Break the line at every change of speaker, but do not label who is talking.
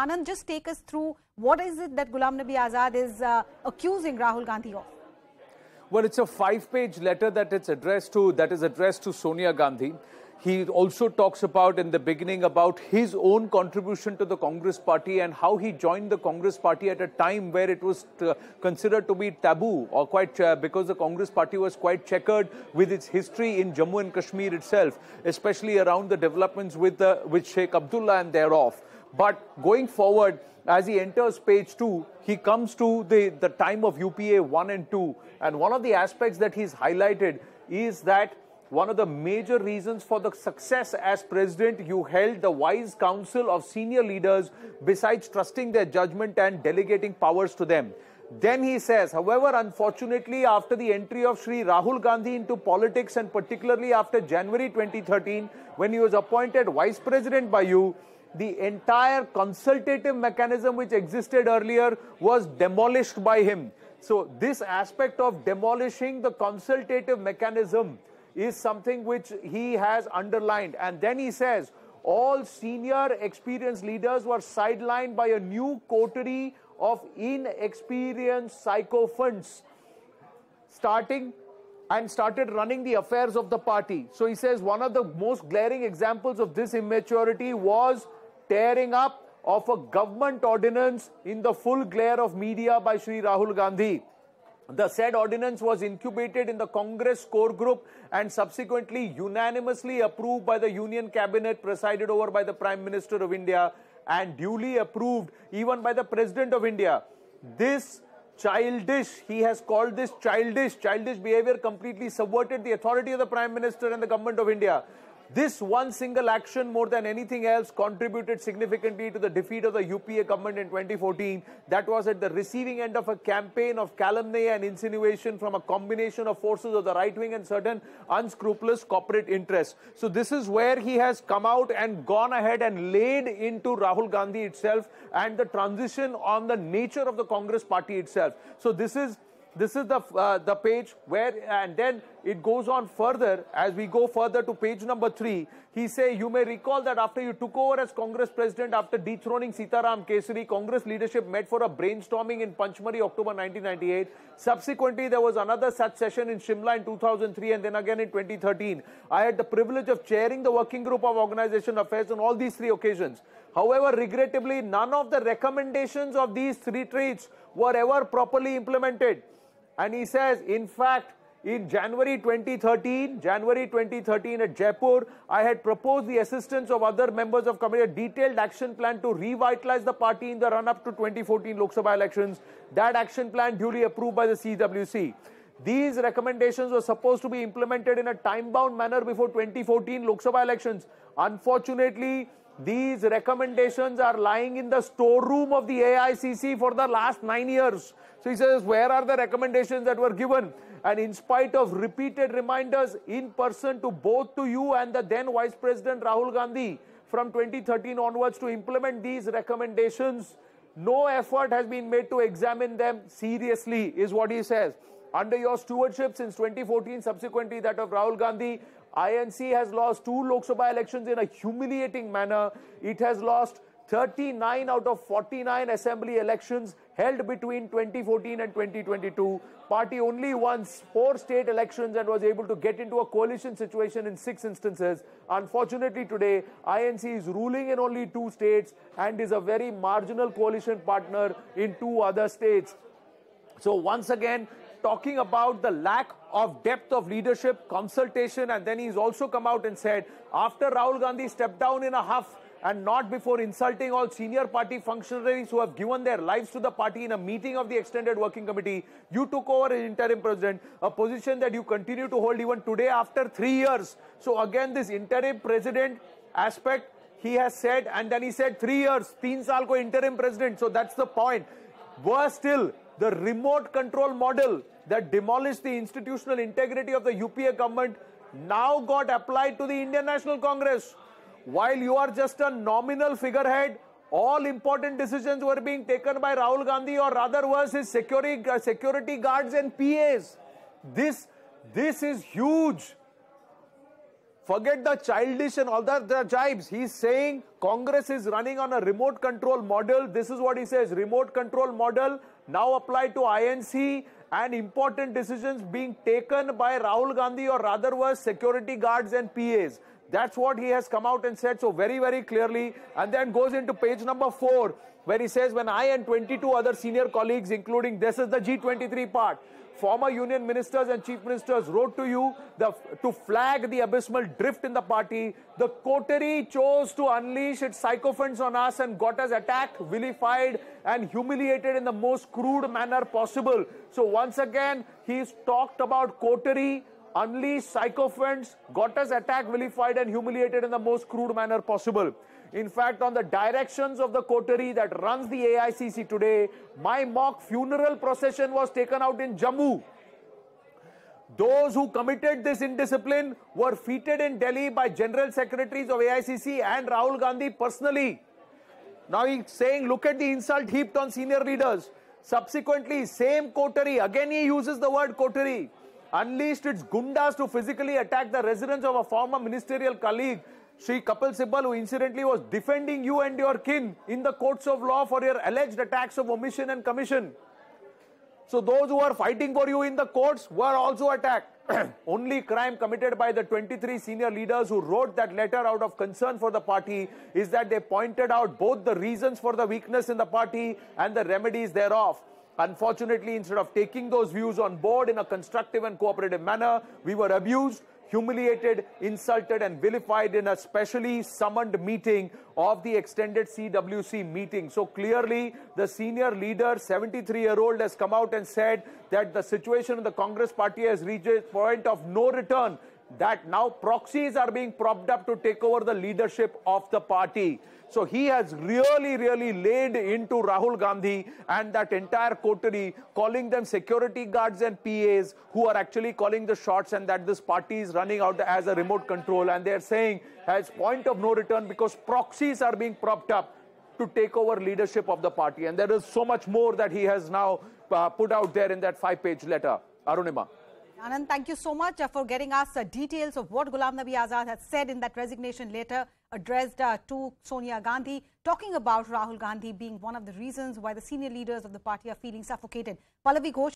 Anand, just take us through what is it that Ghulam Nabi Azad is uh, accusing Rahul Gandhi of?
Well, it's a five-page letter that it's addressed to that is addressed to Sonia Gandhi. He also talks about in the beginning about his own contribution to the Congress party and how he joined the Congress party at a time where it was uh, considered to be taboo or quite uh, because the Congress party was quite checkered with its history in Jammu and Kashmir itself, especially around the developments with, uh, with Sheikh Abdullah and thereof. But going forward, as he enters page two, he comes to the, the time of UPA 1 and 2. And one of the aspects that he's highlighted is that one of the major reasons for the success as president, you held the wise counsel of senior leaders besides trusting their judgment and delegating powers to them. Then he says, however, unfortunately, after the entry of Sri Rahul Gandhi into politics and particularly after January 2013, when he was appointed vice president by you, the entire consultative mechanism which existed earlier was demolished by him. So, this aspect of demolishing the consultative mechanism is something which he has underlined. And then he says, all senior experienced leaders were sidelined by a new coterie of inexperienced sycophants, starting and started running the affairs of the party. So he says one of the most glaring examples of this immaturity was tearing up of a government ordinance in the full glare of media by Sri Rahul Gandhi. The said ordinance was incubated in the Congress core group and subsequently unanimously approved by the Union Cabinet presided over by the Prime Minister of India and duly approved even by the President of India. This childish, he has called this childish, childish behavior completely subverted the authority of the Prime Minister and the Government of India. This one single action, more than anything else, contributed significantly to the defeat of the UPA government in 2014. That was at the receiving end of a campaign of calumny and insinuation from a combination of forces of the right wing and certain unscrupulous corporate interests. So, this is where he has come out and gone ahead and laid into Rahul Gandhi itself and the transition on the nature of the Congress party itself. So, this is this is the uh, the page where and then it goes on further. As we go further to page number 3 he say you may recall that after you took over as congress president after dethroning sitaram kesari congress leadership met for a brainstorming in pachmarhi october 1998 subsequently there was another such session in shimla in 2003 and then again in 2013 i had the privilege of chairing the working group of organization affairs on all these three occasions however regrettably none of the recommendations of these three treats were ever properly implemented and he says, in fact, in January 2013, January 2013 at Jaipur, I had proposed the assistance of other members of committee a detailed action plan to revitalize the party in the run-up to 2014 Lok Sabha elections. That action plan duly approved by the CWC. These recommendations were supposed to be implemented in a time-bound manner before 2014 Lok Sabha elections. Unfortunately, these recommendations are lying in the storeroom of the AICC for the last nine years. So he says, where are the recommendations that were given? And in spite of repeated reminders in person to both to you and the then Vice President Rahul Gandhi from 2013 onwards to implement these recommendations, no effort has been made to examine them seriously, is what he says. Under your stewardship since 2014, subsequently that of Rahul Gandhi, INC has lost two Lok Sabha elections in a humiliating manner. It has lost 39 out of 49 assembly elections held between 2014 and 2022. Party only won four state elections and was able to get into a coalition situation in six instances. Unfortunately, today, INC is ruling in only two states and is a very marginal coalition partner in two other states. So, once again, talking about the lack of depth of leadership, consultation, and then he's also come out and said, after Rahul Gandhi stepped down in a huff, and not before insulting all senior party functionaries who have given their lives to the party in a meeting of the extended working committee. You took over as interim president, a position that you continue to hold even today after three years. So again, this interim president aspect, he has said, and then he said three years, teen saal ko interim president. So that's the point. Worse still, the remote control model that demolished the institutional integrity of the UPA government now got applied to the Indian National Congress. While you are just a nominal figurehead, all important decisions were being taken by Rahul Gandhi or rather was his security, uh, security guards and PAs. This, this is huge Forget the childish and all that the jibes. He's saying Congress is running on a remote control model. This is what he says remote control model now applied to INC and important decisions being taken by Rahul Gandhi or rather was security guards and PAs. That's what he has come out and said so very, very clearly. And then goes into page number four, where he says, When I and 22 other senior colleagues, including this is the G23 part, former union ministers and chief ministers wrote to you the, to flag the abysmal drift in the party. The coterie chose to unleash its sycophants on us and got us attacked, vilified, and humiliated in the most crude manner possible. So, once again, he's talked about coterie, unleashed sycophants, got us attacked, vilified, and humiliated in the most crude manner possible. In fact, on the directions of the coterie that runs the AICC today, my mock funeral procession was taken out in Jammu. Those who committed this indiscipline were feted in Delhi by General Secretaries of AICC and Rahul Gandhi personally. Now he's saying, look at the insult heaped on senior leaders. Subsequently, same coterie, again he uses the word coterie, unleashed its gundas to physically attack the residence of a former ministerial colleague Sri Kapil Sibal, who incidentally was defending you and your kin in the courts of law for your alleged attacks of omission and commission. So those who are fighting for you in the courts were also attacked. Only crime committed by the 23 senior leaders who wrote that letter out of concern for the party is that they pointed out both the reasons for the weakness in the party and the remedies thereof. Unfortunately, instead of taking those views on board in a constructive and cooperative manner, we were abused humiliated, insulted, and vilified in a specially summoned meeting of the extended CWC meeting. So clearly, the senior leader, 73 year old, has come out and said that the situation in the Congress party has reached a point of no return. That now proxies are being propped up to take over the leadership of the party. So he has really, really laid into Rahul Gandhi and that entire coterie, calling them security guards and PAs who are actually calling the shots and that this party is running out as a remote control. And they're saying has point of no return because proxies are being propped up to take over leadership of the party. And there is so much more that he has now uh, put out there in that five-page letter. Arunima.
Anand, thank you so much uh, for getting us uh, details of what Ghulam Nabi Azad has said in that resignation letter addressed uh, to Sonia Gandhi, talking about Rahul Gandhi being one of the reasons why the senior leaders of the party are feeling suffocated. Pallavi Ghosh